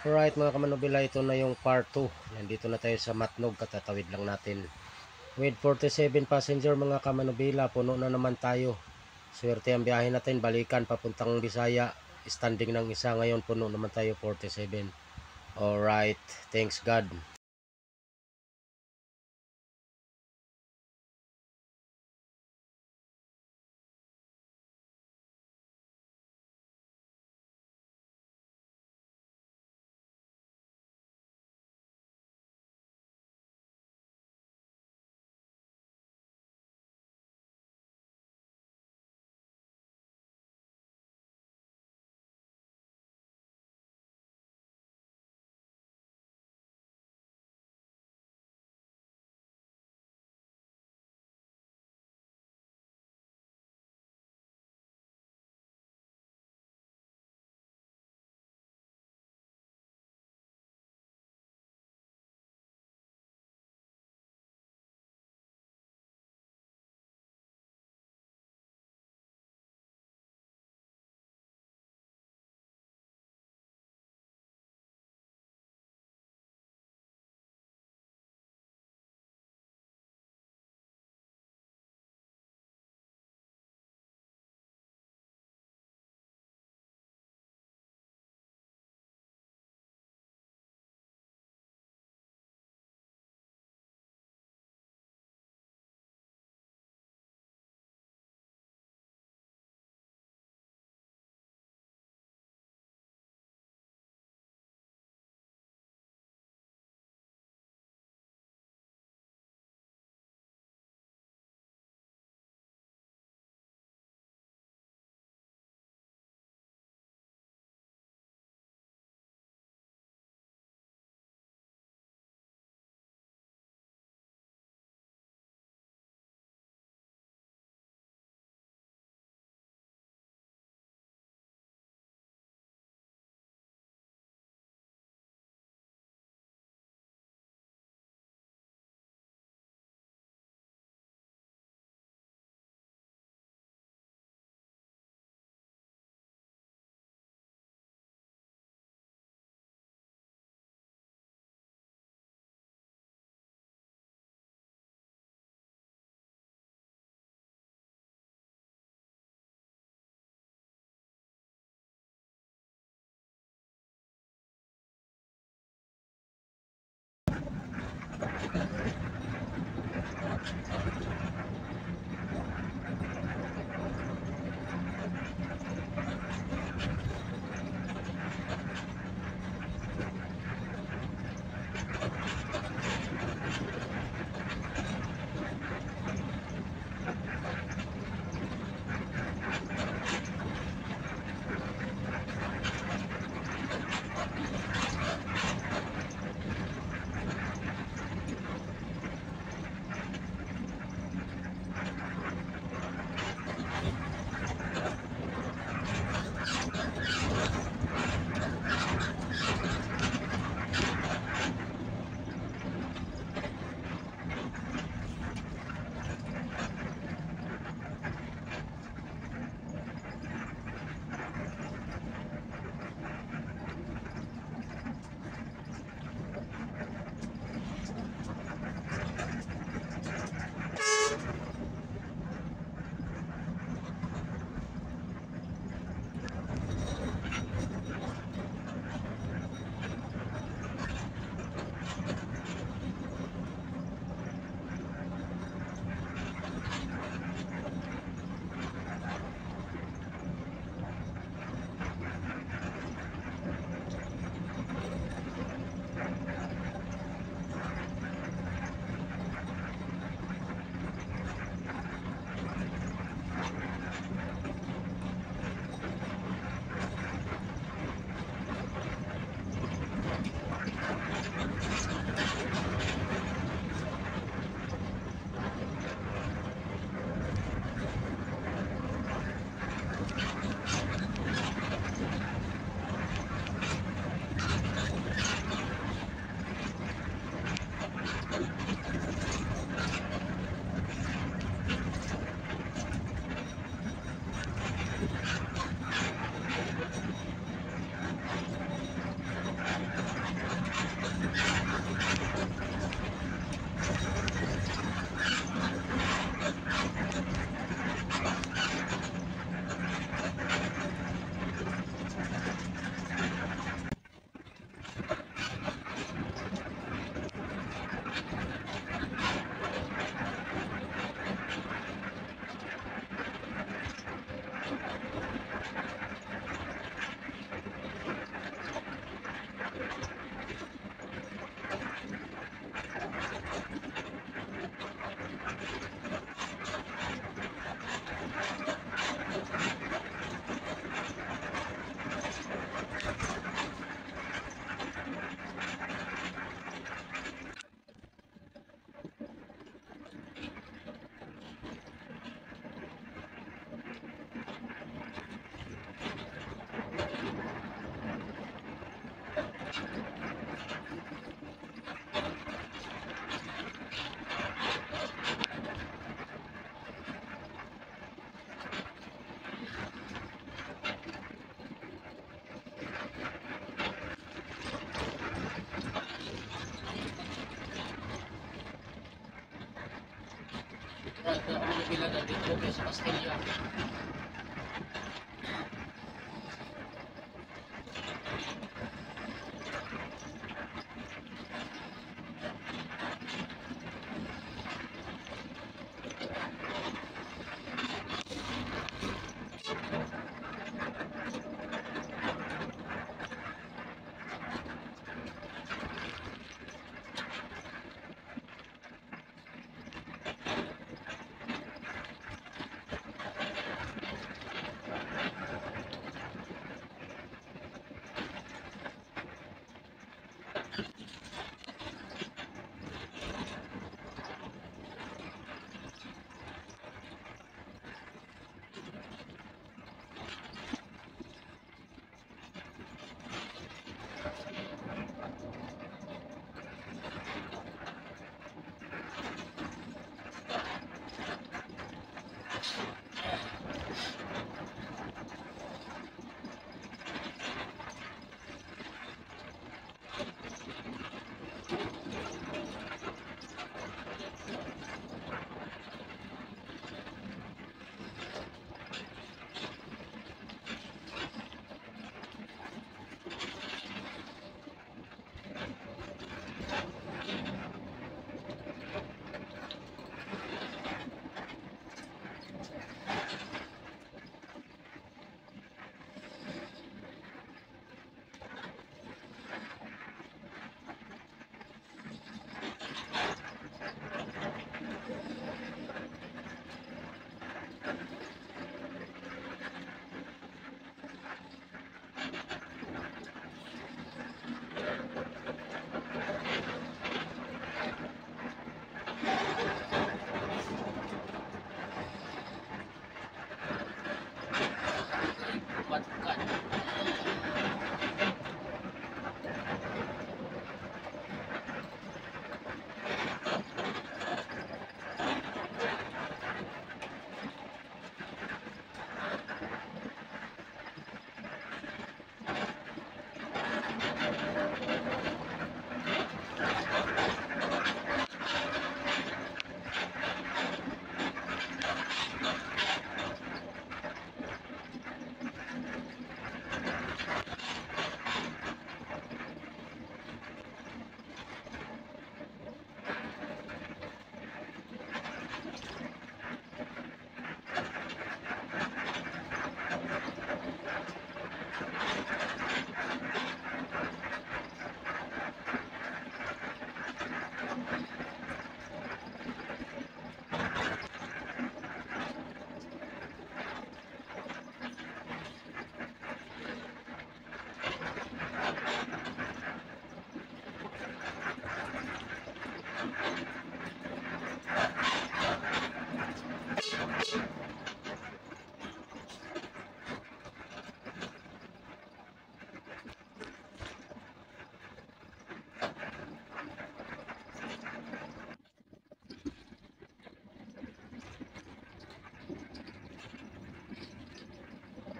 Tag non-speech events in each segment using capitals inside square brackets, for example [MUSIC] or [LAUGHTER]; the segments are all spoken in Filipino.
Alright mga kamanubila, ito na yung part 2. Nandito na tayo sa Matnog, katatawid lang natin. With 47 passenger mga kamanubila, puno na naman tayo. Swerte ang biyahe natin, balikan papuntang Bisaya. Standing ng isa ngayon, puno naman tayo 47. Alright, thanks God. Kami nabila na dito sa Castilla.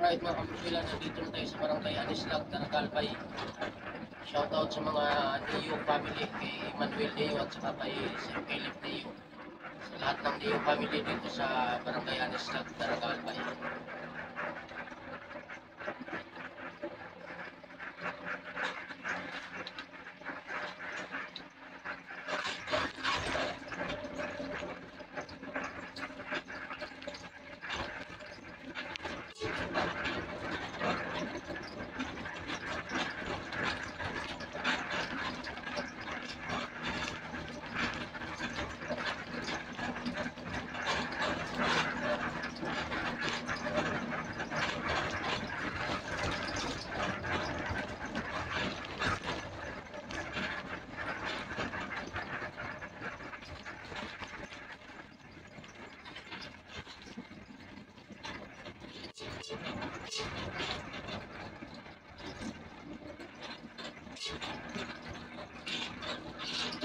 Right mga kapatila, nandito na tayo sa barangay Anislag, Taragalpay. Shoutout sa mga Neo family kay Manuel Neo at saka kay Sir Philip Neo. Sa lahat ng Neo family dito sa barangay Anislag, Taragalpay. よし。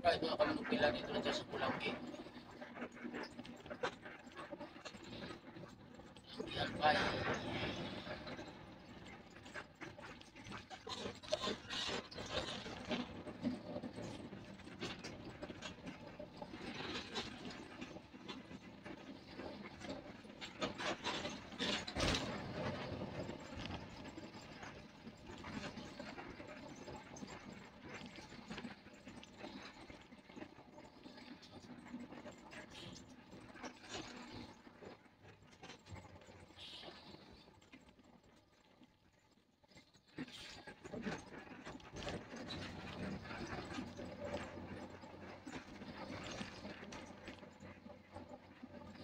Right, mga kamanupila dito na sa Pulangki. Yan pa.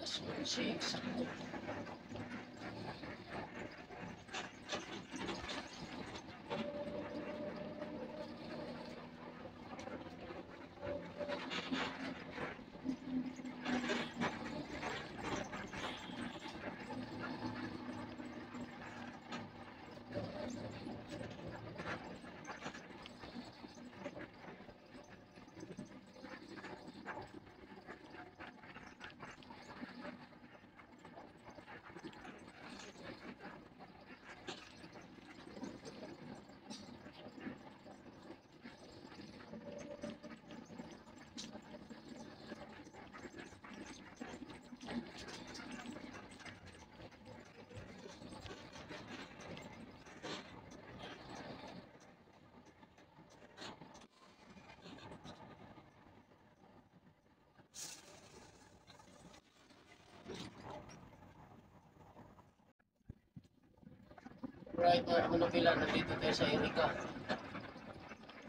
Alas 11, sakto. Right, mga kamanupila, nandito tayo sa Erika.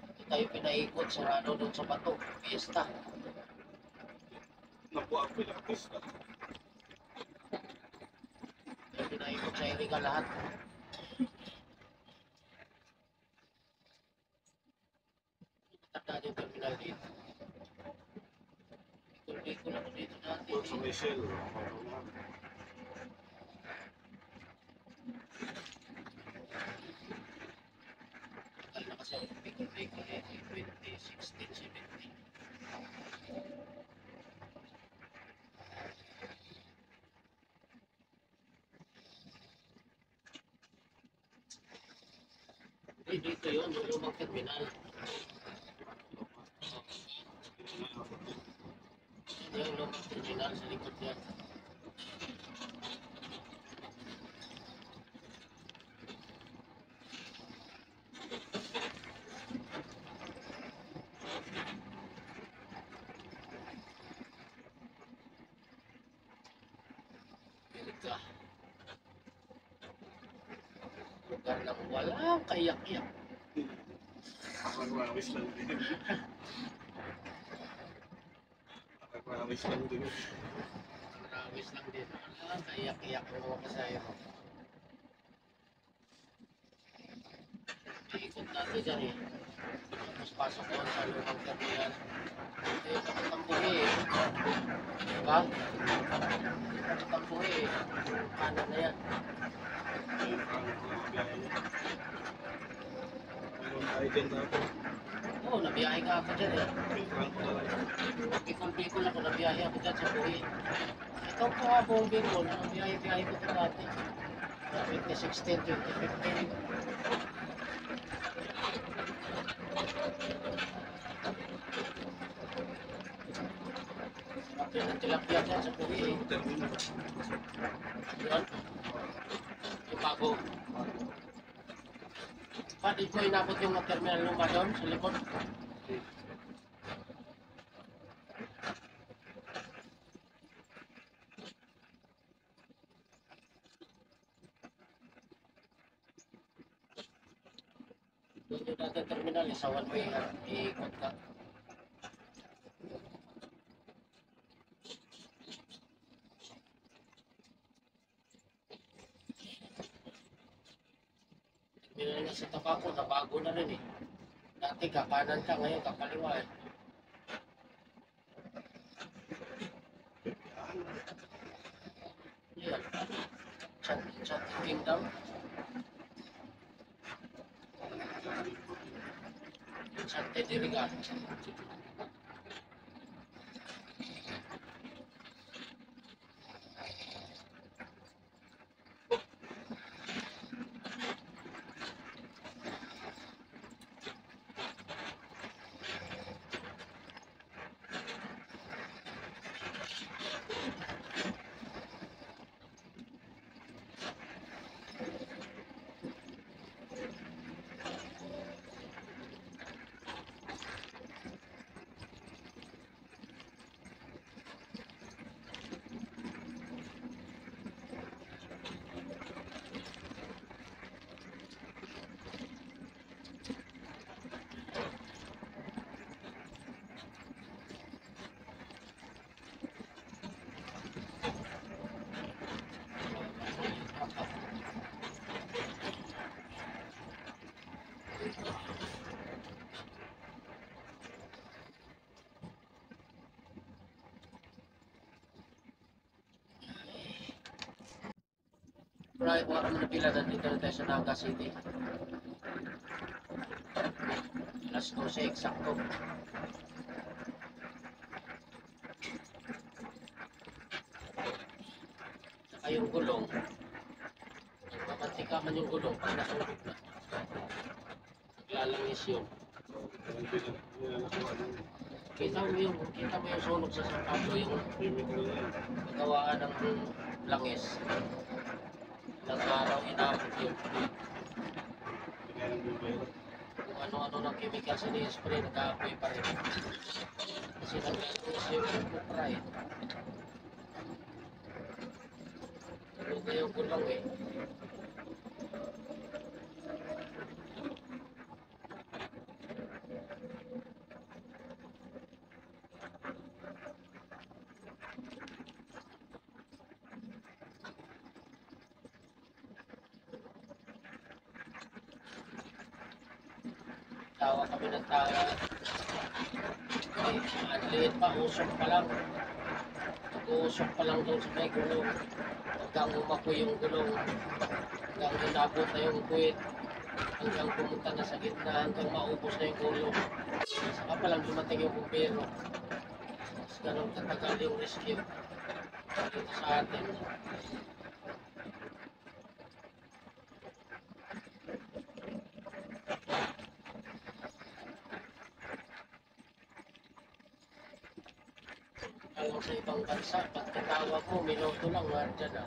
Ito tayo pinaikot, sarado doon sa bato. Fiesta. Naku, ang pinakista. Tayo pinaikot sa Erika lahat. Tanda yung terminal dito. Ikot-ikot ako dito dati. Doon sa Michelle. Tagal na kasi ako pikot-ikot eh. 2016, 17. Eh, dito yun, yung lumang terminal. Ito yung lumang terminal sa likod yan. Erika. Lugar lang walang kayak-yak. Nakakrawis lang din. Nakakrawis lang din. Marawis lang din. Walang kayak-yak ang mga kasayo mo. Iikot natin dyan eh. Tapos pasok doon sa lumang terminal. Eh. Diba? Kapatambuhi eh. Kanan na yan. Ayun, ang niya. Meron tayo dyan dati. Oo, nabiyahe nga ako dyan eh. Na. Bicol-Bicol ako, nabiyahe ako dyan sa buhi. Ikaw po nga buong Bicol, nabiyahe-biyahe ko ito dati. 2016, 2015. Ng tilapia dyan sa buhi eh. Yun. Yung bago. Pati ko inabot yung terminal lumba doon sa likod. Dati terminal, sa one way, ah, iikot ka. Terminal na sa Tapaco, nabago na rin eh. Dati kakanan ka, ngayon kakaliwa eh. Yan. Chat, chat kingdom. 这这这个个 Alright, mga kamanapila, nandito na tayo sa Naga City. Alas 12 eksakto. Saka yung gulong. Mamantika man yung gulong pag nasunog na. Naglalangis yun. Kita mo yung, kita mo yung sunog sa San Pablo, yung nagawaan ng langis. Ilang araw inabot yun. Kaya ng bumbero. Kung ano-ano ng chemical sa ni-spray, nag-aapoy pa rin. Kasi nag-langis yung kupra eh. Sunog na yung gulong eh. Tawa kami ng tawa. Ay, ang liit pa, lang. Nag-uusok pa lang doon sa may gulong. Hanggang umapoy yung gulong. Hanggang inabot na yung puwit. Hanggang pumunta na sa gitna. Hanggang maubos na yung gulong. Saka pa lang dumating yung bumbero. Tapos ganun katagal yung rescue. Dito sa atin. Alam sa ibang bansa, mo, minuto lang, nandyan na.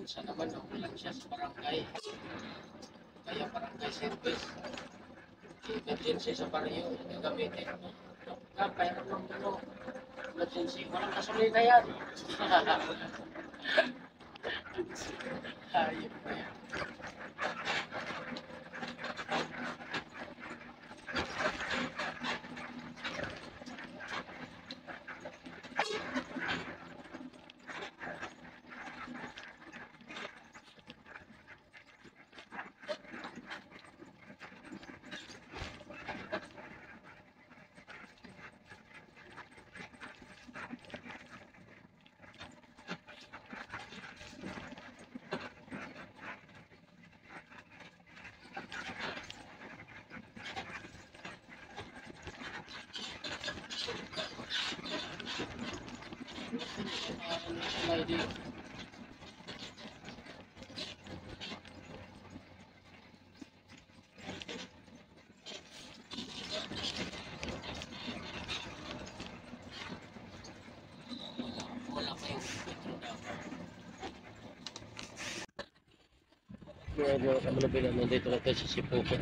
Minsan naman ambulansya sa barangay. Kaya barangay service. Emergency sa baryo, gagamitin mo. Kapay na lang ano. Emergency, walang kasulina yan. [LAUGHS] Hayop Mga mga kamalabila, nandito na tayo sa Sipuko.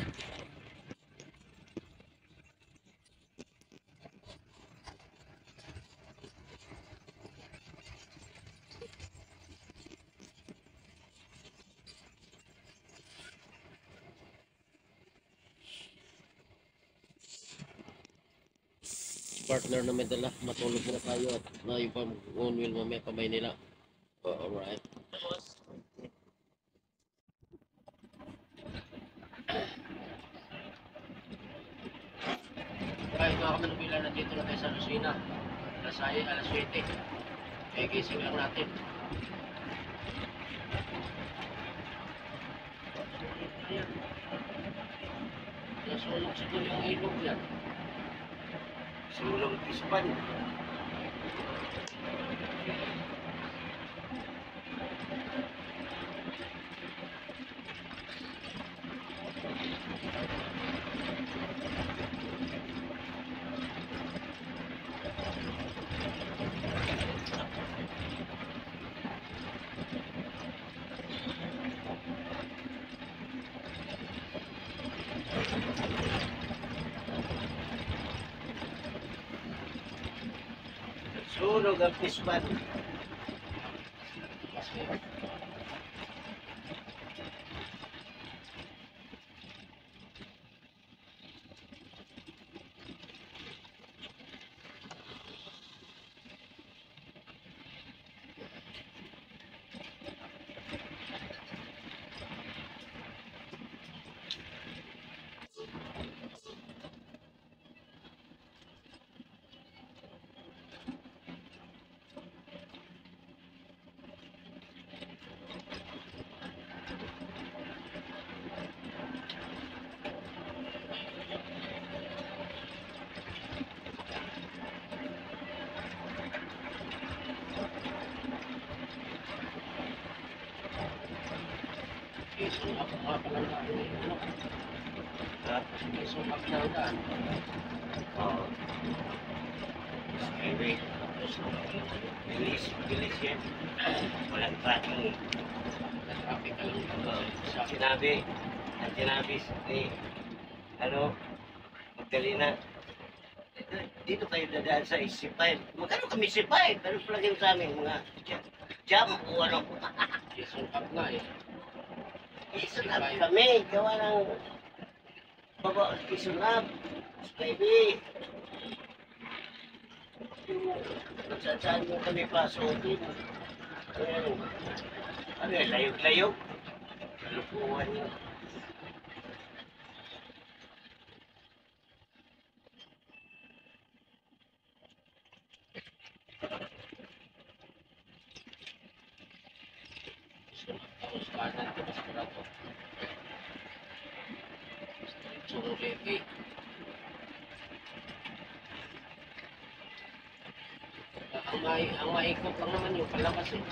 partner na may dala, matulog na tayo at na yung pang own wheel mamaya kamay nila. Oh, alright. Right, mga kamanubila, nandito na tayo sa Lucina. Alas, ay, alas 7. Kaya gising lang natin. Ayan. Nasunog siguro yung ilog yan. Sulong ispan. Sunog ang ispan. 65. Magkano kami 65? Pero palagay sa amin mga jam o ano. Isungkap na eh. Isungkap kami. Gawa ng baba isungkap. Baby. Saan mo kami pasukin? Ano yan? Ano yan? Layog-layog? Kalupuan yun. Eh.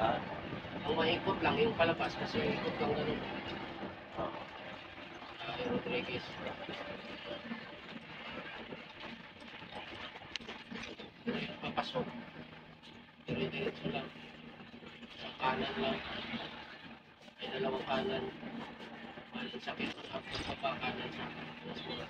Ha? Ang maikot lang yung palabas kasi ikot lang ganun. Ay, Rodriguez. Papasok. Dire-diretso lang. Sa kanan lang. May dalawang kanan. Kanan sa Quezon Up, baba kanan sa Mas Mura.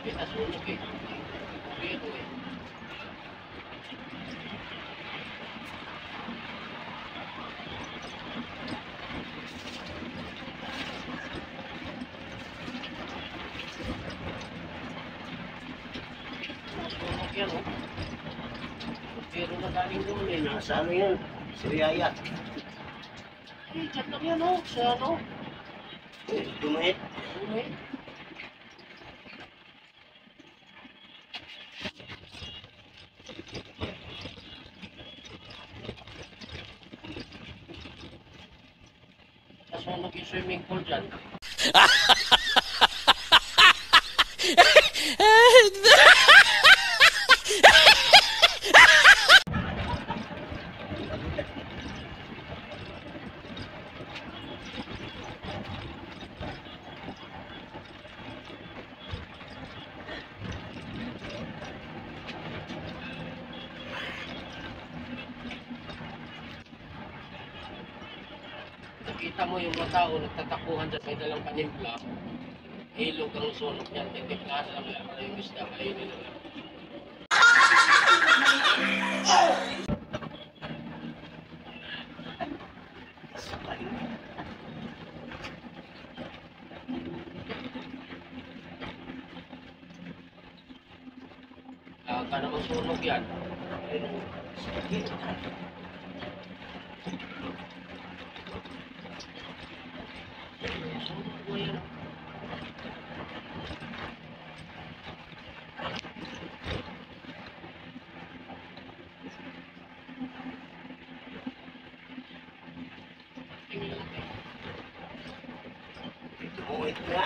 Sabi, nasunog eh. Pero eh. Nasunog yan oh. Pero na galing Nasa ano yun? Siriyaya. Eh, chat lang yan oh. Sa ano? Dumahit. Ano eh? Nasunog yung swimming pool dyan. Nakita mo yung mga tao nagtatakuhan dyan may dalang panimpla. Ilog ang sunog niyan. Titimplahan lang lang na yung isda. Kainin na lang. Ah, ka naman sunog yan. Sunog mo yan. Tingnan natin. Dumahit nga.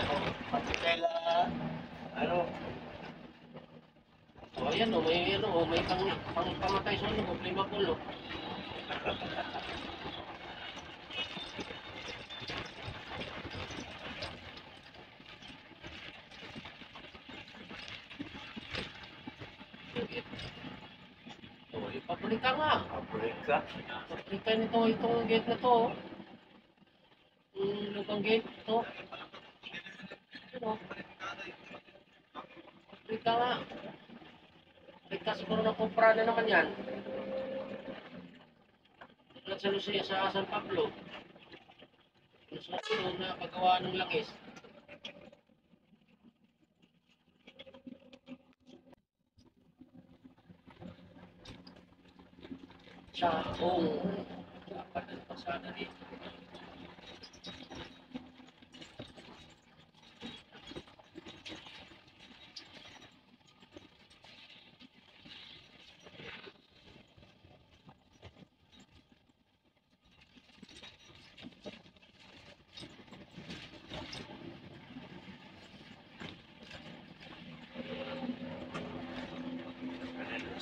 Pati kaila, ano, So ayan o, may ano, oh, may pang, pang pamatay sa ano, lima pulo. Oh, ipabrika nga. Pabrika nito, itong gate na to. oh. Yung lubang gate, ito. Ano? Pabrika nga. Pabrika siguro na kumpra na naman yan. Tulad sa Lucia, sa San Pablo. Sa na paggawa ng langis. satu apa dan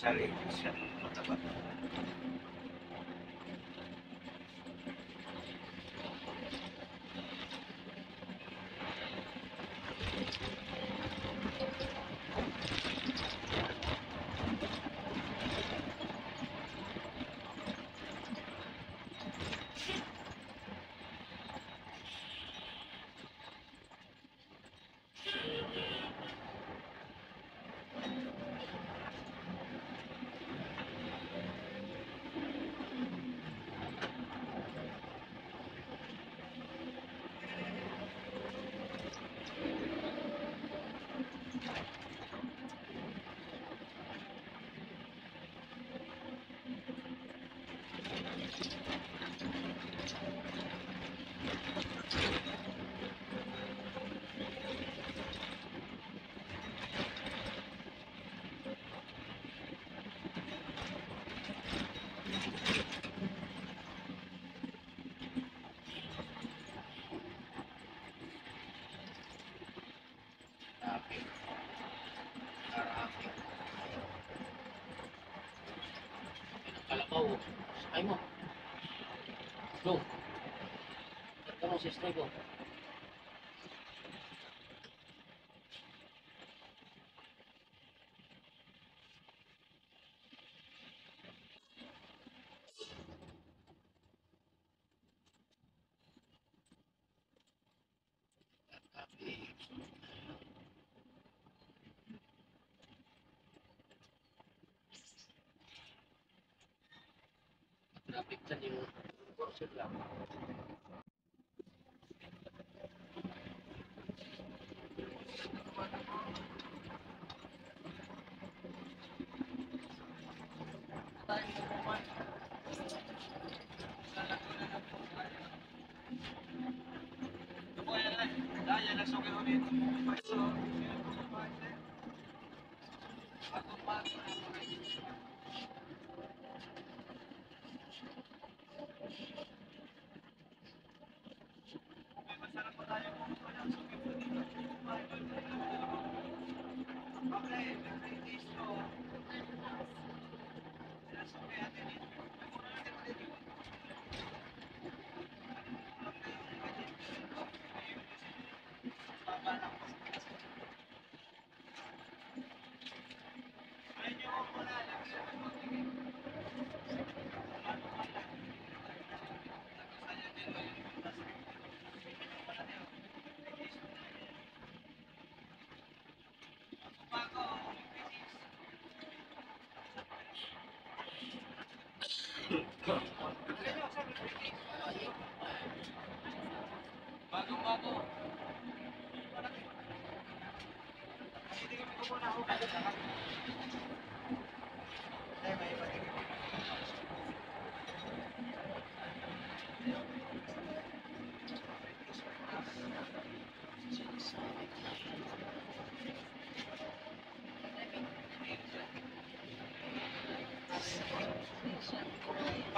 Salih, salih. Ay mo. Go. Ito mo si sức lòng Dai, adesso che non entri, questo è il tuo paese, ma non passa, non hai lang. Hindi na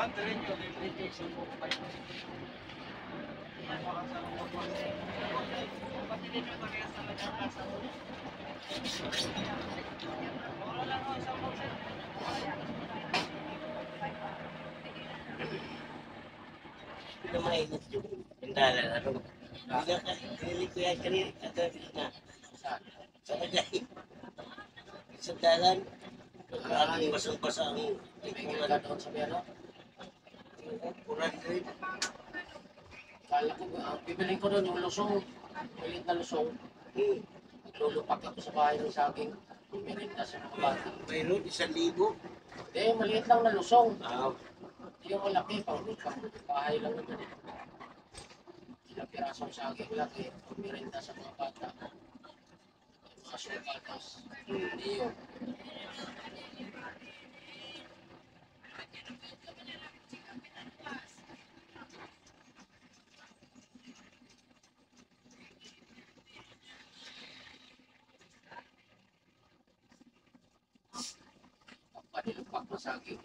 Ito mainit yung pindala na rin. Hindi ko yan kanina at na sa kagay. Sa dalan, ang basang-basa ang likuran. Sa dalan, 400. Kala ko, ah, uh, bibili ko nun yung lusong. Pilit na lusong. Lulupak ako sa bahay ng saging. Pilit na sa mga bata. Mayroon, isang libo. Hindi, maliit lang na lusong. Ah. Hindi yung malaki, paulit pa. Bahay lang naman eh. Ilang pirasong saging laki. Eh. Pilit na sa mga bata. Mga sukatas. Hindi yun. Panilupak na saging.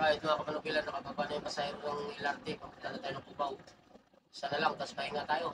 Right, mga kapanubilan, nakababa na yung pasahero ng LRT. Papunta na tayo ng Cubao. Isa na lang, tapos pahinga tayo.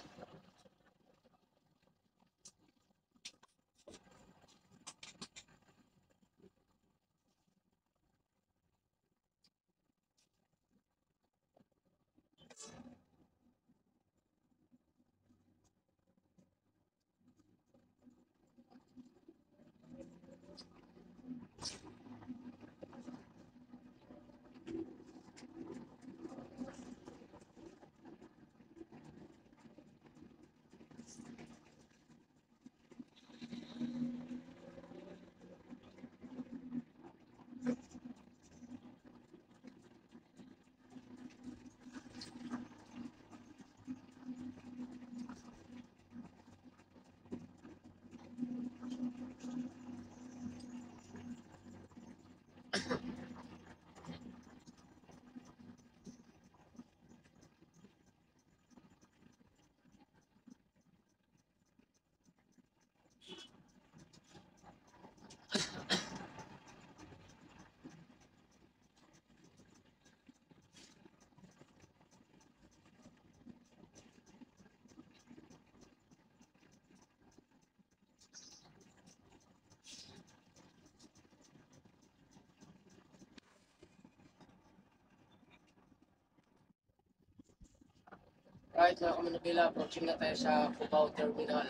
Right, mga kamanubila, approaching na tayo sa Cubao Terminal,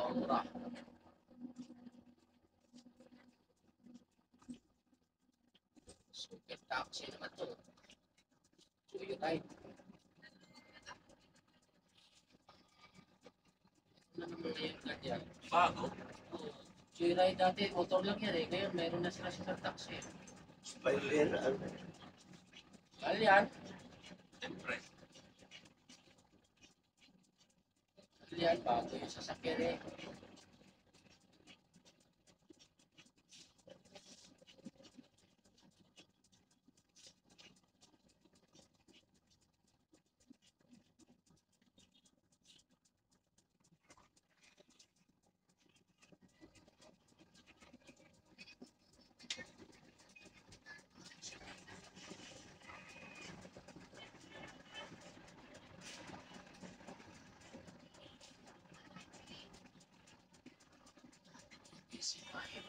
Aurora. Super taxi naman to. Joyride. Ano naman ngayon ganyan? Bago? Oo. Joyride dati, motor lang yan eh. Ngayon, meron na sila super taxi. Spider, ano? Mahal yan. Siyempre. Mahal yan, bago yung sasakyan eh. Busy tayo.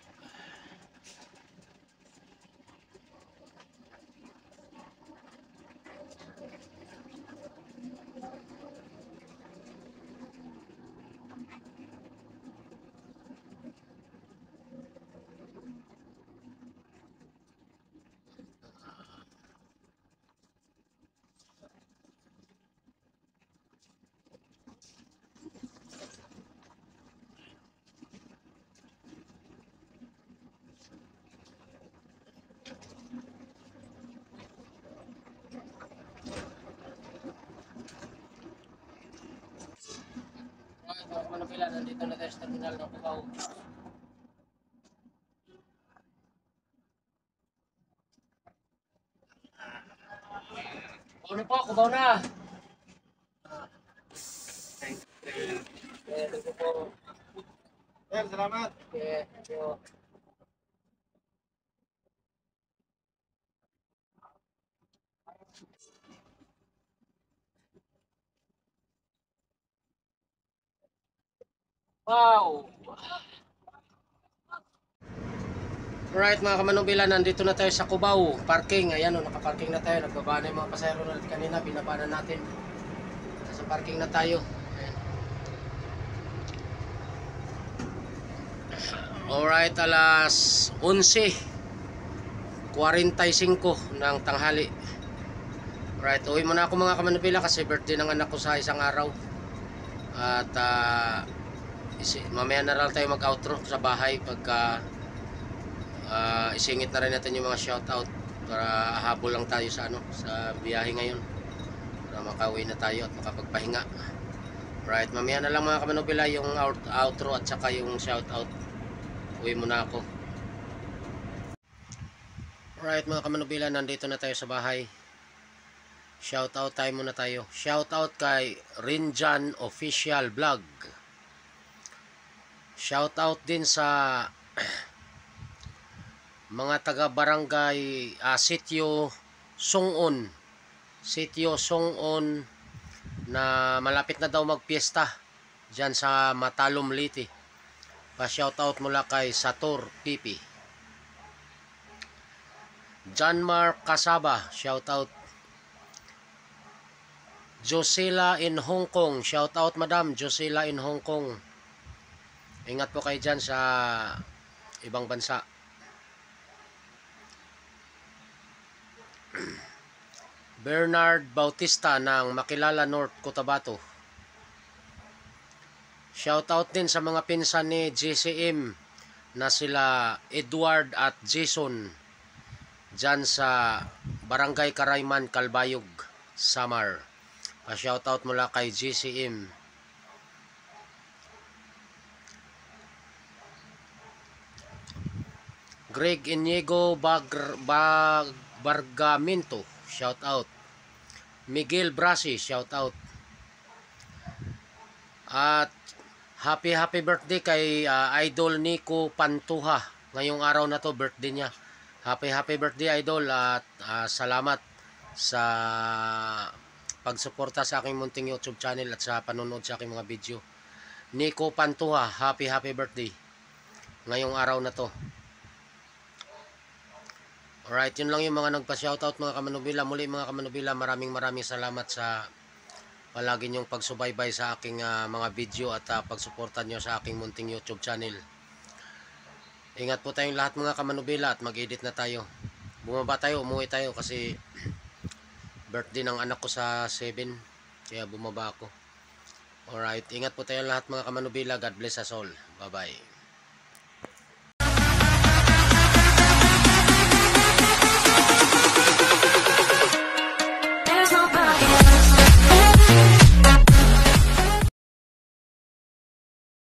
Manubila, nandito na sa terminal ng Cubao. Cubao na po, Cubao na! Eh, thank you po. Sir, salamat. Eh, thank you. Alright mga kamanubila, nandito na tayo sa Cubao, parking. Ayan o, nakaparking na tayo. Nagbaba na mga pasayro natin kanina, binaba na natin. Nasa parking na tayo. Ayan. Alright, alas 11.45 ng tanghali. Alright, uwi muna ako mga kamanubila kasi birthday ng anak ko sa isang araw. At isi, mamaya na lang tayo mag-outro sa bahay pagka ah, isingit na rin natin yung mga shoutout para habol lang tayo sa ano sa biyahe ngayon. Para makauwi na tayo at makapagpahinga. Right mamaya na lang mga kamanubila yung out, outro at saka yung shoutout. Uwi muna ako. Right mga kamanubila nandito na tayo sa bahay. Shoutout tayo muna tayo. Shoutout kay Rinjan Official Vlog. Shoutout din sa [CLEARS THROAT] mga taga barangay uh, sityo Songon. Sitio Songon na malapit na daw magpiesta dyan sa Matalom Liti. Pa-shoutout mula kay Satur Pipi. John Mark Casaba, shoutout. Josela in Hong Kong, shoutout madam, Josela in Hong Kong. Ingat po kayo dyan sa ibang bansa. Bernard Bautista ng Makilala North, Cotabato. Shoutout din sa mga pinsan ni GCM na sila Edward at Jason dyan sa Barangay Karayman, Kalbayog, Samar. Pa-shoutout mula kay GCM. Greg Inigo Bagr, Bag, Bargamento, shout out. Miguel Brasi, shout out. At happy happy birthday kay ah, Idol Nico Pantuha. Ngayong araw na to birthday niya. Happy happy birthday Idol at ah, salamat sa pagsuporta sa aking munting YouTube channel at sa panonood sa aking mga video. Nico Pantuha, happy happy birthday. Ngayong araw na to. Alright, yun lang yung mga nagpa-shoutout mga kamanubila. Muli mga kamanubila, maraming maraming salamat sa palagi niyong pagsubaybay sa aking ah, mga video at ah, pagsuporta niyo sa aking munting YouTube channel. Ingat po tayong lahat mga kamanubila at mag-edit na tayo. Bumaba tayo, umuwi tayo kasi [CLEARS THROAT] birthday ng anak ko sa 7. Kaya bumaba ako. Alright, ingat po tayong lahat mga kamanubila. God bless us all. Bye-bye.